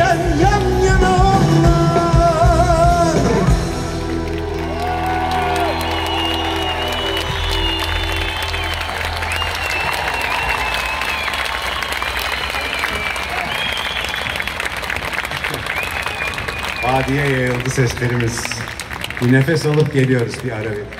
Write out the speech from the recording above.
Gel yan yana onlar Vadiye yayıldı seslerimiz. Bir nefes alıp geliyoruz bir ara verin.